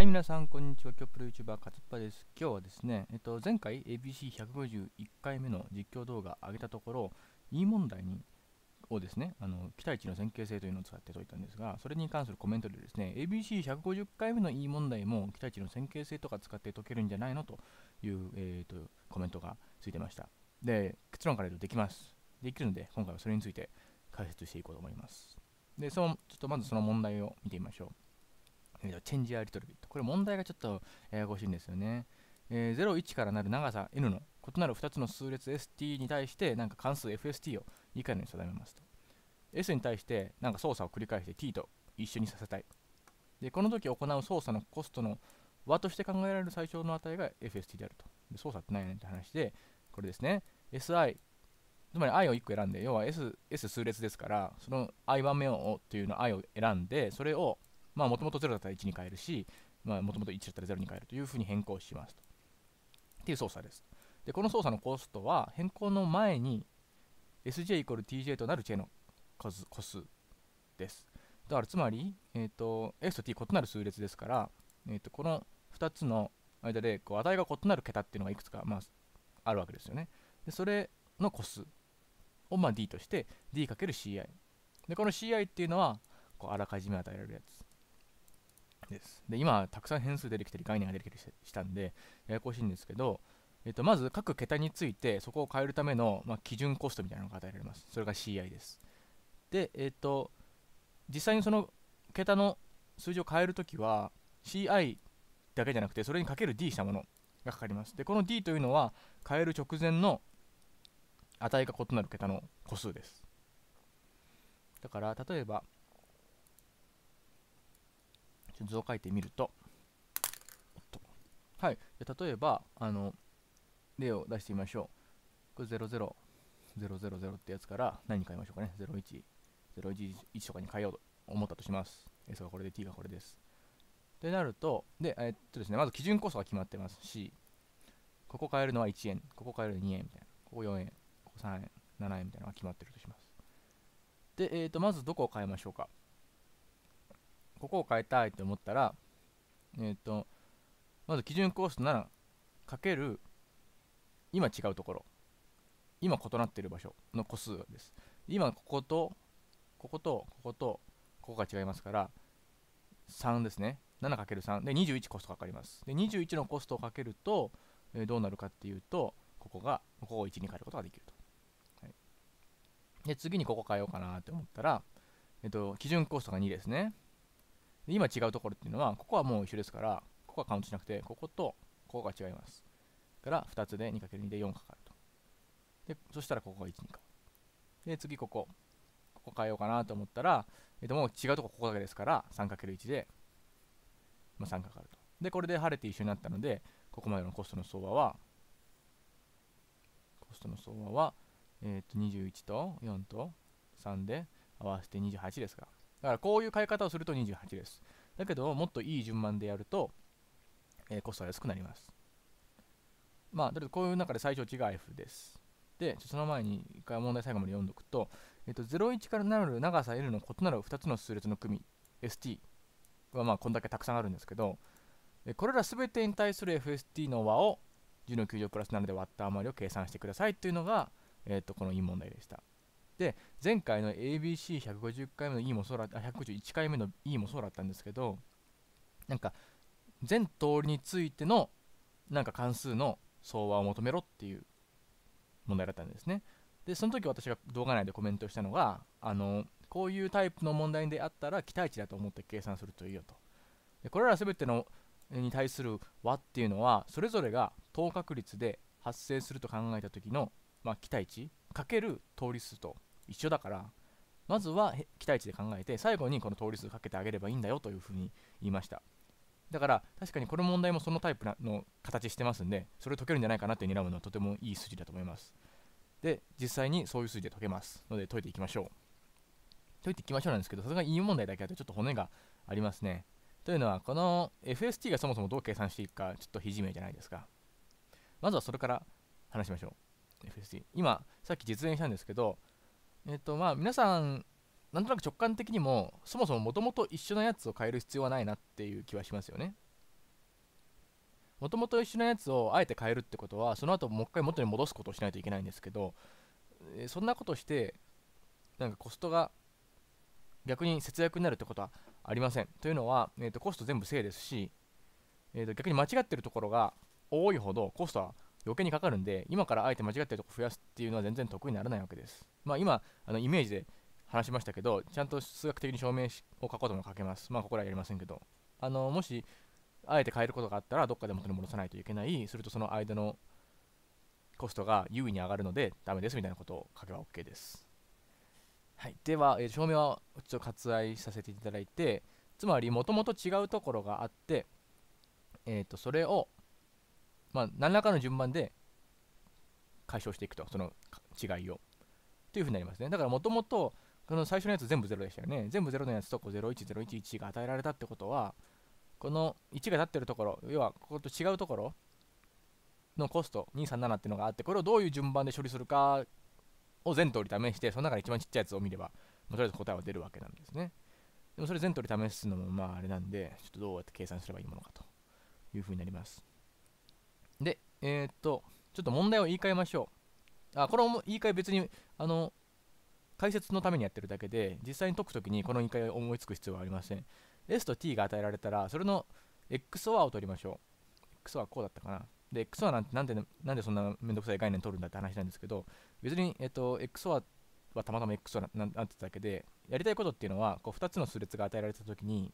はい、皆さん、こんにちは。今日プロ YouTuber かつっぱです。今日はですね、えっと、前回 ABC151 回目の実況動画上げたところ、いい問題にをですね、あの期待値の線形性というのを使って解いたんですが、それに関するコメントでですね、ABC150 回目のいい問題も期待値の線形性とか使って解けるんじゃないのという、えーと、コメントがついてました。で、結論から言うとできます。できるので、今回はそれについて解説していこうと思います。で、そのちょっとまずその問題を見てみましょう。え、チェンジアリトルビット。これ問題がちょっとややこしいんですよね。えー、0、1からなる長さ n の異なる2つの数列 st に対してなんか関数 fst を以下のように定めますと。s に対してなんか操作を繰り返して t と一緒にさせたい。で、この時行う操作のコストの和として考えられる最小の値が fst であると。で操作って何やねんって話で、これですね。si つまり i を1個選んで、要は s, s 数列ですから、その i 番目をというの i を選んで、それをまあもともと0だったら1に変えるし、まあもともと1だったら0に変えるというふうに変更しますと。っていう操作です。で、この操作のコストは変更の前に sj イコール tj となる j の個数です。だからつまり、えーと、s と t 異なる数列ですから、えーと、この2つの間でこう値が異なる桁っていうのがいくつか、まあ、あるわけですよね。でそれの個数を、まあ、d として d×ci。でこの ci っていうのはこうあらかじめ与えられるやつ。です。で、今、たくさん変数出てきたり、概念が出てきたりしたんで、ややこしいんですけど、えっと、まず各桁について、そこを変えるための、まあ、基準コストみたいなのが与えられます。それが CI です。で、えっと、実際にその桁の数字を変えるときは、CI だけじゃなくて、それにかける D したものがかかります。で、この D というのは、変える直前の値が異なる桁の個数です。だから、例えば、図を書いてみると、はい、例えば、あの、例を出してみましょう。これ00000ってやつから何に変えましょうかね。01、011とかに変えようと思ったとします。S がこれで T がこれです。ってなると、で、えっとですね、まず基準コストが決まってますし、ここ変えるのは1円、ここ変えるのは2円みたいな、ここ4円、ここ3円、7円みたいなのが決まってるとします。で、えっと、まずどこを変えましょうか。ここを変えたいと思ったら、えっ、ー、と、まず基準コースト7かける今違うところ、今異なっている場所の個数です。今ここと、ここと、ここと、ここが違いますから、3ですね。7×3 で21コストかかります。で、21のコストをかけると、えー、どうなるかっていうと、ここが、ここを1に変えることができると。はい、で、次にここ変えようかなって思ったら、えっ、と、基準コストが2ですね。今違うところっていうのは、ここはもう一緒ですから、ここはカウントしなくて、こことここが違います。から2つで 2×2 で4かかると。で、そしたらここが1、2か。で、次ここ。ここ変えようかなと思ったら、えっと、もう違うとこここだけですから、3×1 で、まあ、3かかると。で、これで晴れて一緒になったので、ここまでのコストの相場は、コストの相場は、えっと、21と4と3で合わせて28ですから。だからこういう買い方をすると28です。だけど、もっといい順番でやると、えー、コストが安くなります。まあ、だけどこういう中で最小値が F です。で、その前に一回問題最後まで読んどくと、えっ、ー、と、01からなる長さ L の異なる2つの数列の組、ST はまあこんだけたくさんあるんですけど、これらすべてに対する FST の和を10の9乗プラス7で割った余りを計算してくださいというのが、えー、とこのいい問題でした。で、前回の ABC150 回目の E もそうだった、151回目の E もそうだったんですけど、なんか、全通りについての、なんか関数の相和を求めろっていう問題だったんですね。で、その時私が動画内でコメントしたのが、あの、こういうタイプの問題であったら期待値だと思って計算するといいよと。でこれら全てのに対する和っていうのは、それぞれが等確率で発生すると考えた時の、まあ、期待値かける通り数と一緒だからまずは期待値で考えて最後にこの通り数かけてあげればいいんだよというふうに言いました。だから確かにこの問題もそのタイプの形してますんでそれを解けるんじゃないかなって睨むのはとてもいい筋だと思います。で実際にそういう数字で解けます。ので解いていきましょう。解いていきましょうなんですけどさすがに E 問題だけだとちょっと骨がありますね。というのはこの FST がそもそもどう計算していくかちょっとひじめじゃないですか。まずはそれから話しましょう。FST 今さっき実演したんですけどえっ、とまあ皆さんなんとなく直感的にもそもそももともと一緒のやつを変える必要はないなっていう気はしますよね。もともと一緒のやつをあえて変えるってことはその後もう一回元に戻すことをしないといけないんですけど、え、そんなことしてなんかコストが逆に節約になるってことはありません。というのは、えー、とコスト全部正ですし、えー、と逆に間違ってるところが多いほどコストは余計にかかるんで今からあえて間違ってるとこ増やすっていうのは全然得にならないわけです。まあ今あのイメージで話しましたけどちゃんと数学的に証明を書こうとも書けます。まあここらはやりませんけど。あのもしあえて変えることがあったらどっかで元に戻さないといけないするとその間のコストが優位に上がるのでダメですみたいなことを書けば OK です。はい、では、えー、証明はちょっと割愛させていただいてつまりもともと違うところがあって、えー、とそれを、まあ、何らかの順番で解消していくとその違いをというふうになりますねだからもともとこの最初のやつ全部0でしたよね全部0のやつとこう01011が与えられたってことはこの1が立ってるところ要はここと違うところのコスト237っていうのがあってこれをどういう順番で処理するかを全通り試して、その中で一番ちっちゃいやつを見れば、まあ、とりあえず答えは出るわけなんですね。でもそれ全通り試すのもまああれなんで、ちょっとどうやって計算すればいいものかというふうになります。で、えー、っと、ちょっと問題を言い換えましょう。あ、この言い換え別に、あの、解説のためにやってるだけで、実際に解くときにこの言い換えを思いつく必要はありません。S と T が与えられたら、それの XOR を取りましょう。XOR はこうだったかな。で、XOR なんてなんでなんでそんなめんどくさい概念取るんだって話なんですけど、別に、えっと、XOR はたまたま XOR ななってただけで、やりたいことっていうのは、こう2つの数列が与えられたときに、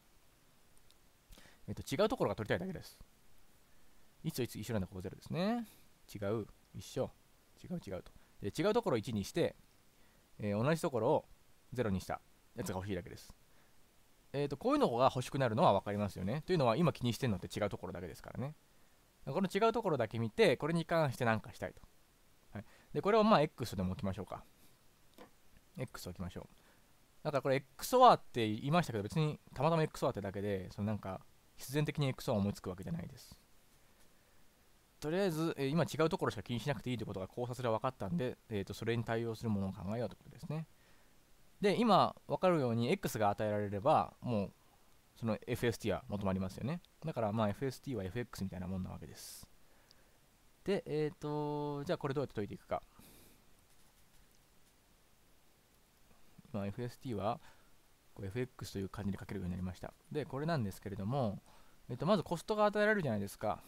えっと、違うところが取りたいだけです。1と1一緒なんだ、ここ0ですね。違う、一緒、違う違うと。で、違うところを1にして、えー、同じところを0にしたやつが欲しいだけです。えーと、こういうのが欲しくなるのは分かりますよね。というのは今気にしてるのって違うところだけですからね。この違うところだけ見て、これに関して何かしたいと。はい、で、これをまあ X でも置きましょうか。X 置きましょう。だからこれ XOR って言いましたけど、別にたまたま XOR ってだけで、そのなんか必然的に XOR 思いつくわけじゃないです。とりあえず、え、今違うところしか気にしなくていいということが考察で分かったんで、えー、とそれに対応するものを考えようということですね。で、今分かるように X が与えられれば、もうその FST は求まりますよね。だからまあ FST は FX みたいなもんなわけです。で、えっ、ー、と、じゃあこれどうやって解いていくか。今 FST はこう FX という感じで書けるようになりました。で、これなんですけれども、えっ、ー、と、まずコストが与えられるじゃないですか。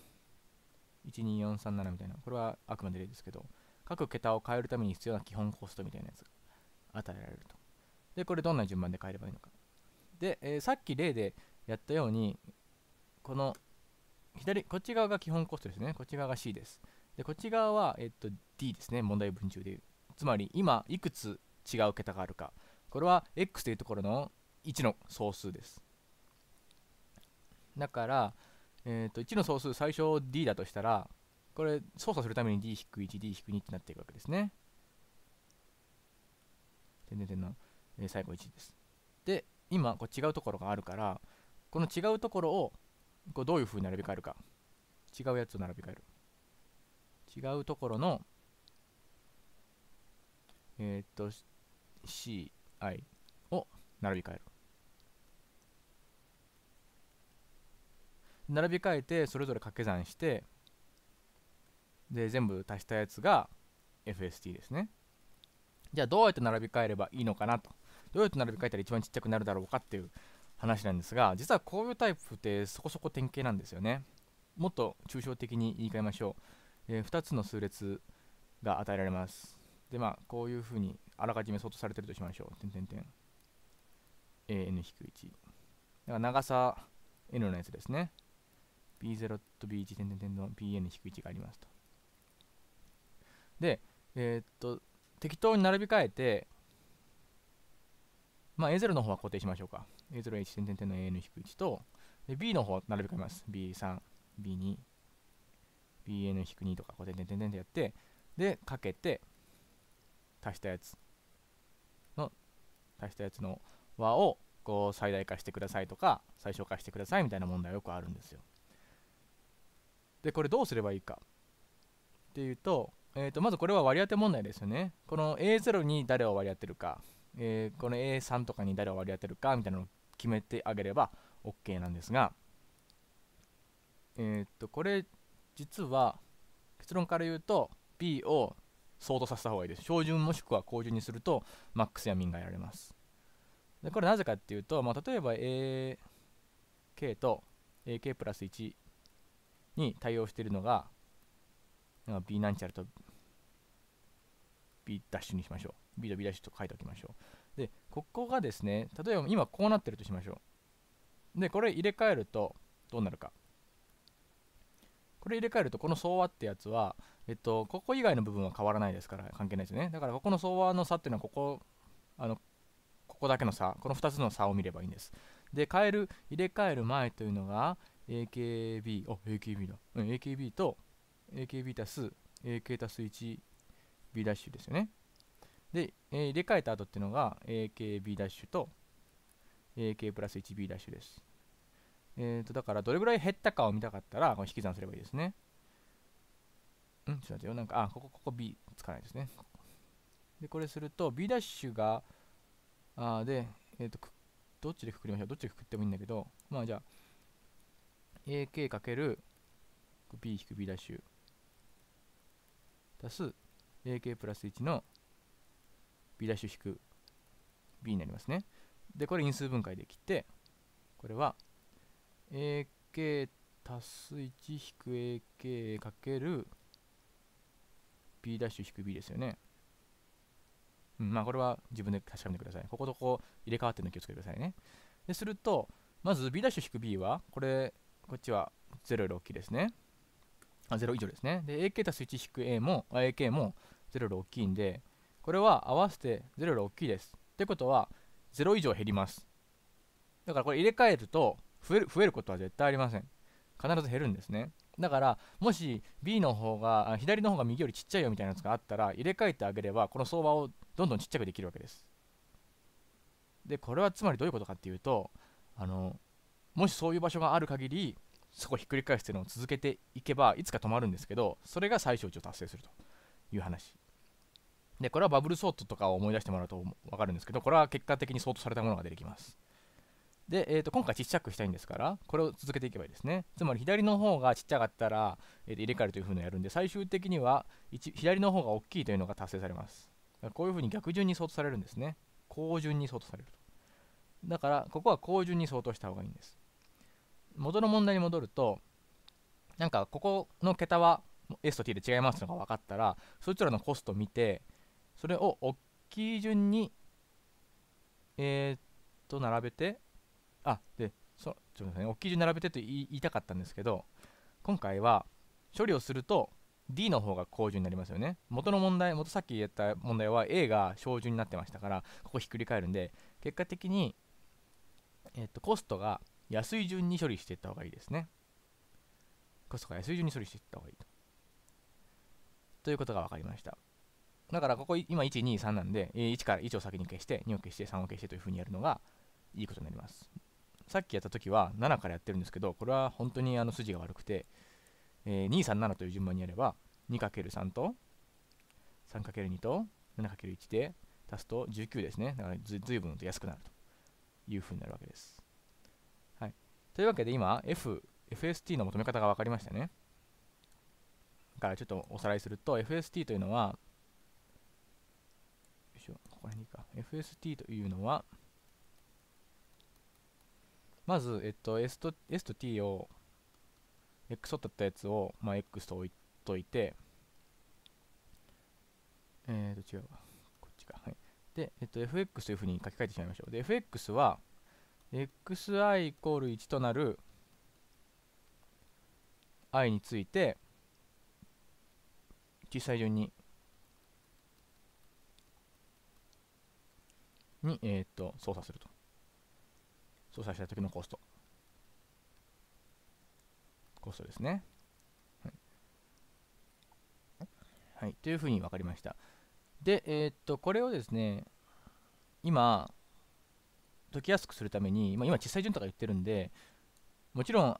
12437みたいな。これはあくまで例ですけど、各桁を変えるために必要な基本コストみたいなやつが与えられると。で、これどんな順番で変えればいいのか。で、えー、さっき例でやったように、この左、こっち側が基本コストですね。こっち側が C です。で、こっち側は、えっと、D ですね。問題文中でいう。つまり、今、いくつ違う桁があるか。これは X というところの1の総数です。だから、えっと1の総数最初 D だとしたら、これ操作するために D-1、D-2 ってなっていくわけですね。点点の、えー、最後1です。で、今こう違うところがあるからこの違うところをこうどういうふうに並び替えるか違うやつを並び替える違うところのえー、っと CI を並び替える並び替えてそれぞれ掛け算してで全部足したやつが FST ですね。じゃあどうやって並び替えればいいのかなと。どうやって並び替えたら一番ちっちゃくなるだろうかっていう話なんですが実はこういうタイプってそこそこ典型なんですよね。もっと抽象的に言い換えましょう、えー、2つの数列が与えられます。でまあこういうふうにあらかじめ相当されてるとしましょう。点々点 an-1 だから長さ n のやつですね。B0 と b1 点々点の bn-1 がありますとでえー、っと適当に並び替えてまあ、A0 の方は固定しましょうか。A0H 点々点の AN-1 と、B の方並べ替えます。B3、B2、BN-2 とか、こう点々点々でやって、で、かけて、足したやつの、足したやつの和をこう最大化してくださいとか、最小化してくださいみたいな問題はよくあるんですよ。で、これどうすればいいかっていうと、えー、とまずこれは割り当て問題ですよね。この A0 に誰を割り当てるか。えー、この A3 とかに誰を割り当てるかみたいなのを決めてあげれば OK なんですが、えー、っとこれ実は結論から言うと B を相当させた方がいいです標準もしくは高順にするとマックスやミンが得られますでこれなぜかっていうと、まあ、例えば AK と AK プラス1に対応しているのが B なんちゃらと B ダッシュにしましょう。B と B ダッシュと書いておきましょう。でここがですね例えば今こうなってるとしましょう。でこれ入れ替えるとどうなるか。これ入れ替えるとこの相和ってやつはえっとここ以外の部分は変わらないですから関係ないですね。だからここの相和の差っていうのはここあのここだけの差この2つの差を見ればいいんです。で変える入れ替える前というのが AKB あ AKB だ、うん、AKB と AKB 足す AK 足す 1B ダッシュですよね。で、えー、入れ替えた後っていうのが AKB ダッシュと AK プラス 1B ダッシュです。えーとだからどれぐらい減ったかを見たかったらこれ引き算すればいいですね。うんちょっと待ってよ。なんかあここここ B つかないですね。でこれすると B ダッシュがあでえっ、ー、とどっちでくくりましょう。どっちでくくってもいいんだけどまあじゃあ AK かける B-B ダッシュ足す AK プラス1の B ダッシュ引く B になりますねでこれ因数分解できてこれは AK 足す1引く AK かける B ダッシュ引く B ですよねうん、まあこれは自分で確かめてください。こことここ入れ替わってるの気をつけてくださいね。ですると、まず B' 引く B は、これ、こっちは0より大きいですね。あ、0以上ですね。で、AK たす 1-A も、AK も0より大きいんで、これは合わせて0より大きいです。ってことは、0以上減ります。だからこれ入れ替えると増える、増えることは絶対ありません。必ず減るんですね。だからもし B の方が左の方が右よりちっちゃいよみたいなやつがあったら入れ替えてあげればこの相場をどんどんちっちゃくできるわけですでこれはつまりどういうことかっていうとあのもしそういう場所がある限りそこをひっくり返すっていうのを続けていけばいつか止まるんですけどそれが最小値を達成するという話。でこれはバブルソートとかを思い出してもらうと分かるんですけどこれは結果的にソートされたものが出てきます。で、えー、と今回ちっちゃくしたいんですからこれを続けていけばいいですね。つまり左の方がちっちゃかったら、えー、と入れ替えるというふうにやるんで最終的には左の方が大きいというのが達成されます。こういうふうに逆順に相当されるんですね。高順に相当されると。だからここは高順に相当した方がいいんです。元の問題に戻るとなんかここの桁は S と T で違いますのが分かったらそいつらのコストを見てそれを大きい順にえー、っと並べてあでそちょっとね大きい順並べてと言いたかったんですけど今回は処理をすると D の方が高順になりますよね。元の問題元さっき言った問題は A が小順になってましたからここひっくり返るんで結果的に、えっとコストが安い順に処理していった方がいいですね。コストが安い順に処理していった方がいいと。ということが分かりました。だからここ今1、2、3なんで1から1を先に消して2を消して3を消してというふうにやるのがいいことになります。さっきやった時は7からやってるんですけどこれは本当にあの筋が悪くて、えー、237という順番にやれば 2×3 と 3×2 と 7×1 で足すと19ですね。だからずずいぶんと安くなるというふうになるわけです、というわけで今 F FST の求め方が分かりましたねだからちょっとおさらいすると FST というのはよいしょここら辺にいいか FST というのはまず、えっと、S と S と T を X を取ったやつを、まあ、X と置いといて、えーと、違うわ。こっちか。はい。で、えっと、fx というふうに書き換えてしまいましょう。で、fx は、xi イコール1となる i について、小さい順に、に、えっ、と、操作すると。操作した時のコスト。コストですね。はい、はい、というふうに分かりました。でえ、っとこれをですね今解きやすくするために、まあ、今小さい順とか言ってるんでもちろん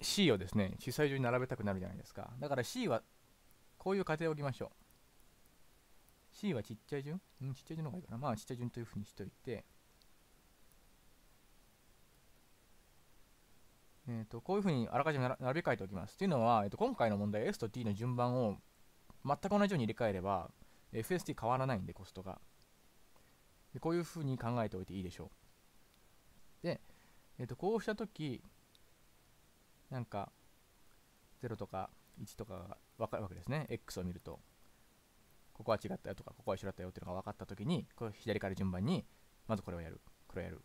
C をですね小さい順に並べたくなるじゃないですかだから C はこういう過程を置きましょう C はちっちゃい順？うんちっちゃい順の方がいいかなまあちっちゃい順というふうにしといてえー、とこういうふうにあらかじめ並べ替えておきます。というのは、えー、と今回の問題 S と T の順番を全く同じように入れ替えれば FST 変わらないんでコストが。でこういうふうに考えておいていいでしょう。えー、とこうしたとき、なんか0とか1とかが分かるわけですね。X を見ると。ここは違ったよとか、ここは一緒だったよっていうのが分かったときに、これ左から順番に、まずこれをやる、これをやる、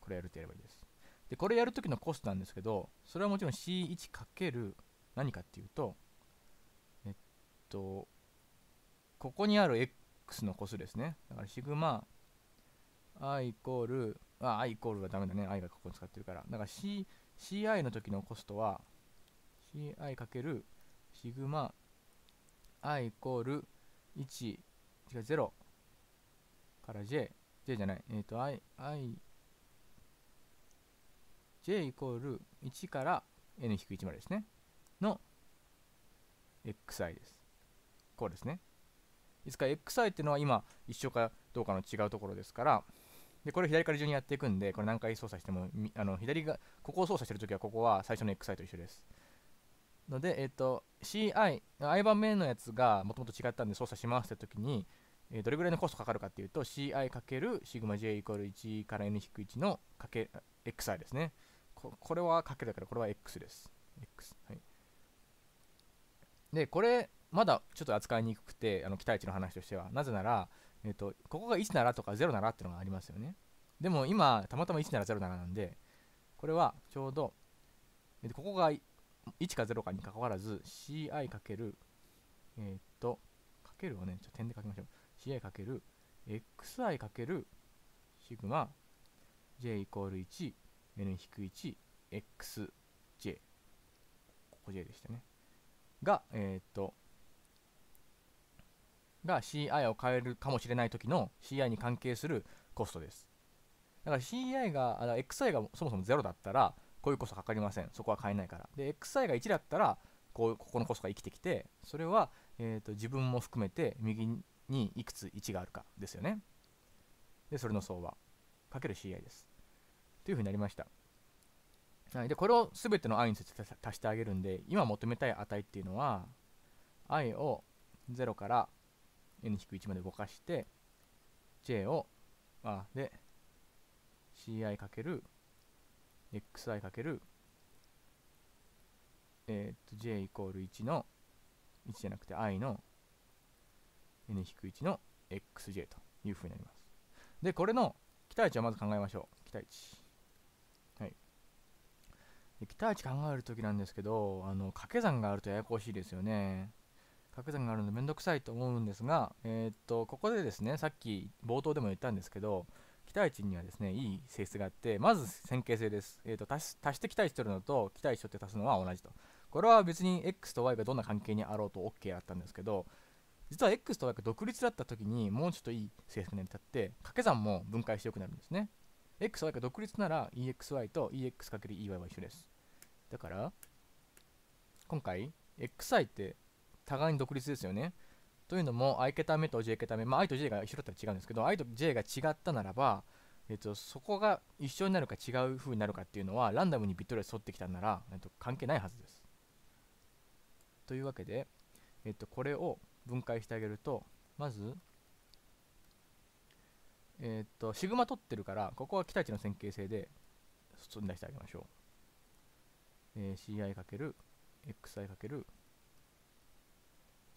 これをやるってやればいいです。で、これやるときのコストなんですけど、それはもちろん C1 かける何かっていうと、えっと、ここにある X の個数ですね。だからシグマ i イコール、あ、i イコールはダメだね。i がここに使ってるから。だから C、ci の時のコストは、ci かけるシグマ i イコール1、違う、0から j、j じゃない、えっ、ー、と、i、i、j イコール1から n-1 までですね。の xi です。こうですね。いつか xi っていうのは今一緒かどうかの違うところですから、でこれ左から順にやっていくんで、これ何回操作しても、あの左が、ここを操作してるときはここは最初の xi と一緒です。ので、えっ、ー、と、CI、i 番目のやつがもともと違ったんで操作しますって時に、えー、どれぐらいのコストかかるかっていうと、CI かけるシグマ J イコール1から N-1 のかけ XI ですねこ。これはかけだからこれは X です。X。はい。で、これ、まだちょっと扱いにくくて、あの期待値の話としては。なぜなら、えっ、ー、と、ここが1ならとか0ならっていうのがありますよね。でも今、たまたま1なら0ならなんで、これはちょうど、えー、ここが1か0かにかかわらず ci かけるえっ、とかけるをねちょっと点で書きましょう。Ci かける xi かけるシグマ j イコール 1n-1 xj ここ j でしたね。がえっ、とが CI を変えるかもしれない時の CI に関係するコストですだから CI が、XI がそもそも0だったら、こういうコストかかりません。そこは変えないから。で、xi が1だったら、こうここのコストが生きてきて、それは、えーと、自分も含めて右にいくつ1があるかですよね。で、それの相場。かける CI です。というふうになりました。はい、で、これを全ての i に足してあげるんで、今求めたい値っていうのは、i を0から n-1 まで動かして、j を、あ、で、ci かける xi かけるえっと j イコール1の1じゃなくて i の n-1 の xj というふうになります。で、これの期待値をまず考えましょう。期待値。はい。で期待値考えるときなんですけど、あの掛け算があるとややこしいですよね。掛け算があるのめんどくさいと思うんですが、えー、っと、ここでですね、さっき冒頭でも言ったんですけど、期待値にはですね、いい性質があって、まず線形性です。えーと、足して期待値取るのと期待値取って足すのは同じと。これは別に X と Y がどんな関係にあろうと OK だったんですけど、実は X と Y が独立だった時にもうちょっといい性質になって、掛け算も分解してよくなるんですね。X、Y が独立なら EXY と EX×EY は一緒です。だから、今回、XI って互いに独立ですよね。というのも i 桁目と j 桁目、まあ、i と j が一緒だったら違うんですけど i と j が違ったならば、えっと、そこが一緒になるか違う風になるかっていうのはランダムにビット列沿ってきたなら、えっと、関係ないはずです。というわけで、えっと、これを分解してあげるとまず、えっと、シグマ取ってるからここは期待値の線形性で外に出してあげましょう。えー、ci かける xi かける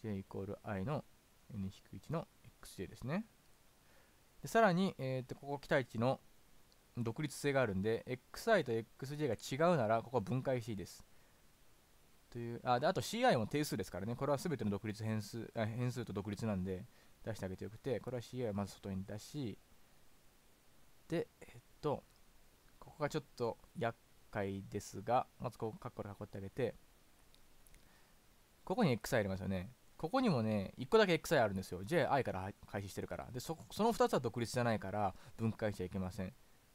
j イコール i の n-1 の xj ですね。でさらに、えー、とここ期待値の独立性があるんで、xi と xj が違うなら、ここは分解していいです。というあであと ci も定数ですからね、これは全ての独立変数あ変数と独立なんで出してあげてよくて、これは ci はまず外に出し、で、えっと、ここがちょっと厄介ですが、まずここ、カッコで囲ってあげて、ここに xi 入れますよね。ここにもね、1個だけ xi あるんですよ。ji から開始してるから。でそ、その2つは独立じゃないから分解しちゃいけません。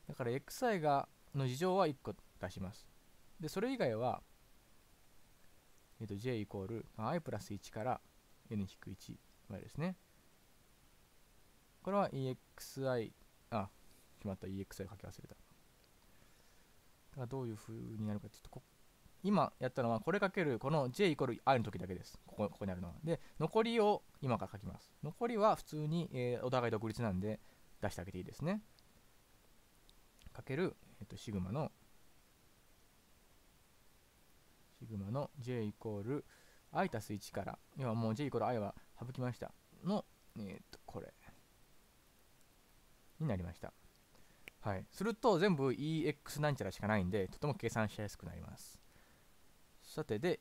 だから xi がの事情は1個出します。で、それ以外は、えっ、と、j イコール i プラス1から n-1 までですね。これは exi、あ、決まった exi 書き忘れた。だからどういう風になるかというと、こっ今やったのはこれかけるこの j イコール i の時だけです。ここここにあるのは。で、残りを今から書きます。残りは普通に、えー、お互い独立なんで出してあげていいですね。かける、えーと、シグマのシグマの j イコール i たす1から、要はもう j イコール i は省きましたの、えっ、ー、と、これになりました。はい。すると全部 EX なんちゃらしかないんで、とても計算しやすくなります。さて、で、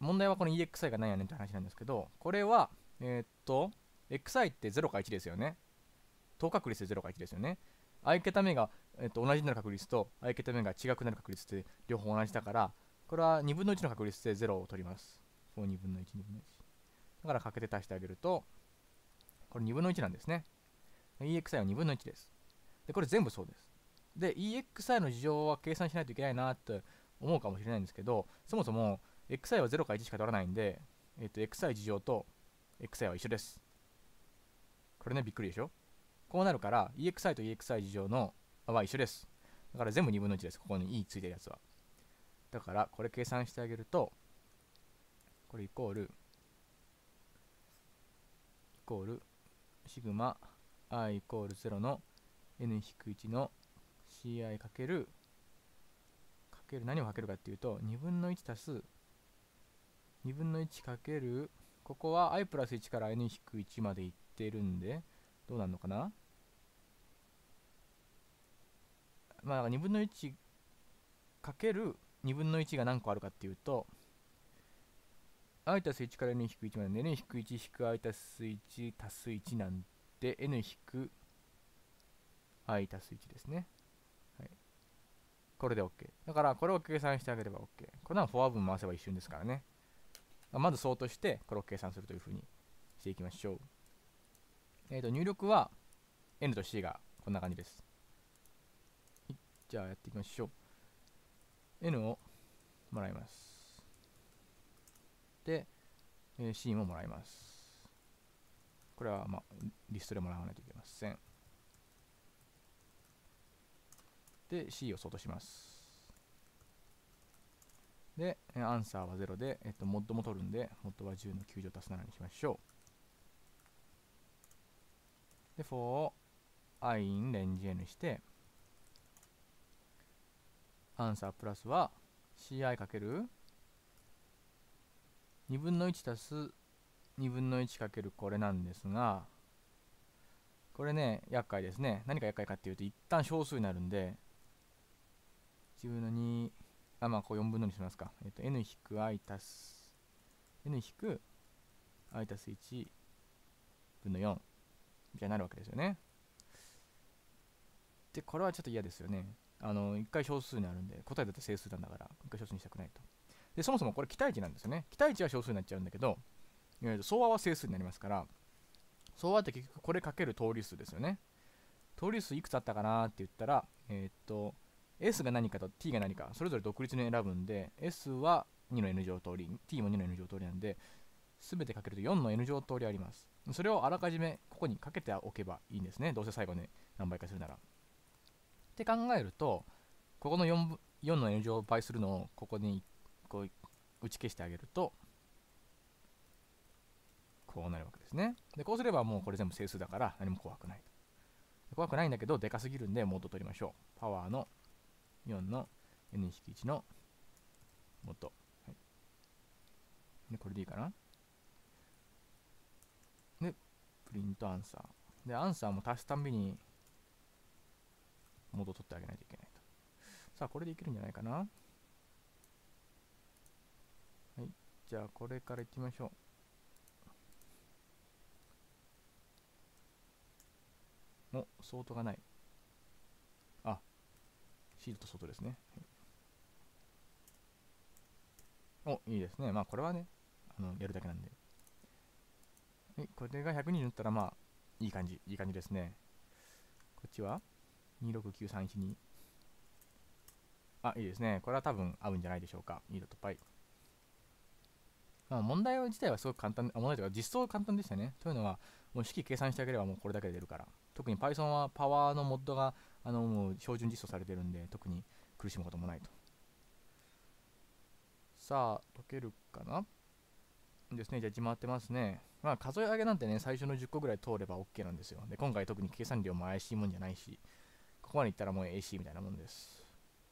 問題はこの EXI が何やねんって話なんですけど、これは、えー、っと、XI って0か1ですよね。等確率で0か1ですよね。i 桁目が、えー、っと同じになる確率と i 桁目が違くなる確率って両方同じだから、これは2分の1の確率で0を取ります。こう2分の1、2分の1。だからかけて足してあげると、これ2分の1なんですね。EXI は2分の1です。で、これ全部そうです。で、EXI の事情は計算しないといけないなって思うかもしれないんですけど、そもそも xi は0か1しか取らないんで、えっ、と、xi 事情と xi は一緒です。これね、びっくりでしょ？こうなるから、exi と exi 事情のは一緒です。だから全部2分の1です。ここに e ついてるやつは。だから、これ計算してあげると、これイコール、イコール、シグマ i イコール0の n-1 の ci かけるける何をかけるかっていうと2分の1足す2分の1かけるここは i プラス1から n-1 までいってるんでどうなるのかな？まあ2分の1かける2分の1が何個あるかっていうと i 足す1から n-1 まで n-1 引く i 足す1足す1なんで n 引く i 足す1ですね。これで OK。だから、これを計算してあげれば OK。これはフォア分回せば一瞬ですからね。まずそうとして、これを計算するというふうにしていきましょう。えっ、ー、と、入力は N と C がこんな感じです。じゃあやっていきましょう。N をもらいます。で、え C ももらいます。これは、まあ、リストでもらわないといけません。で C を外します。でアンサーは0で、えっと、モッドも取るんでモッドは10の9乗足す7にしましょう。で for i in range n してアンサープラスは ci かける2分の1足す2分の1かけるこれなんですがこれね厄介ですね。何か厄介かっていうと一旦小数になるんで1分の2、あ、まあ、こう4分の2しますか。えっ、と、n 引く i 足す、n 引く i 足す1分の4みたいになるわけですよね。で、これはちょっと嫌ですよね。あの、一回小数になるんで、答えだと整数なんだから、一回小数にしたくないと。で、そもそもこれ期待値なんですよね。期待値は小数になっちゃうんだけど、総和は整数になりますから、総和って結局これかける通り数ですよね。通り数いくつあったかなって言ったら、えー、っと、S が何かと T が何か、それぞれ独立に選ぶんで、S は2の N 乗通り、T も2の N 乗通りなんで、すべてかけると4の N 乗通りあります。それをあらかじめここにかけておけばいいんですね。どうせ最後ね、何倍かするなら。って考えると、ここの 4, 4の N 乗倍するのをここにこう打ち消してあげると、こうなるわけですね。で、こうすればもうこれ全部整数だから何も怖くない。怖くないんだけど、でかすぎるんで、モード取りましょう。パワーの4の n-1 の元、はい、でこれでいいかな。でプリントアンサー。でアンサーも足すたんびに元取ってあげないといけないと。さあこれでいけるんじゃないかな。はい。じゃあこれからいってみましょう。おソートがない。シールと外ですね。お、いいですね。まあ、これはね、あのやるだけなんで。はい、これが120塗ったら、まあ、いい感じ、いい感じですね。こっちは ?269312。あ、いいですね。これは多分合うんじゃないでしょうか。2度とパイ。まあ、問題自体はすごく簡単、あ問題というか実装は簡単でしたね。というのは、もう式計算してあげればもうこれだけで出るから。特に Python はパワーのモッドがあのもう標準実装されてるんで特に苦しむこともないとさあ、解けるかな？ですね、じゃあ決まってますね。まあ、数え上げなんてね、最初の10個ぐらい通れば OK なんですよ。で、今回特に計算量も怪しいもんじゃないし、ここまでいったらもう AC みたいなもんです。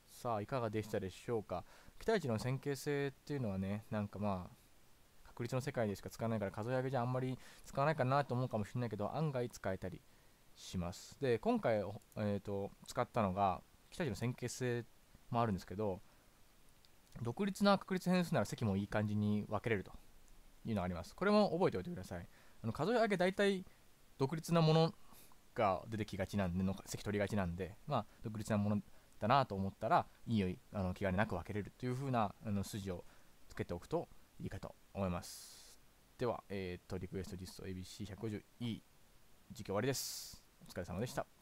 さあ、いかがでしたでしょうか？期待値の線形性っていうのはね、なんかまあ、確率の世界でしか使わないから数え上げじゃあんまり使わないかなと思うかもしれないけど、案外使えたりします。で、今回、えーと、使ったのが、期待値の線形性もあるんですけど、独立な確率変数なら積もいい感じに分けれるというのがあります。これも覚えておいてください。あの数え上げ大体独立なものが出てきがちなんで、の積取りがちなんで、まあ、独立なものだなと思ったら、いいよあの気兼ねなく分けれるという風なあの筋をつけておくといいかと思います。では、えー、とリクエストリスト ABC150E 実況終わりです。お疲れ様でした。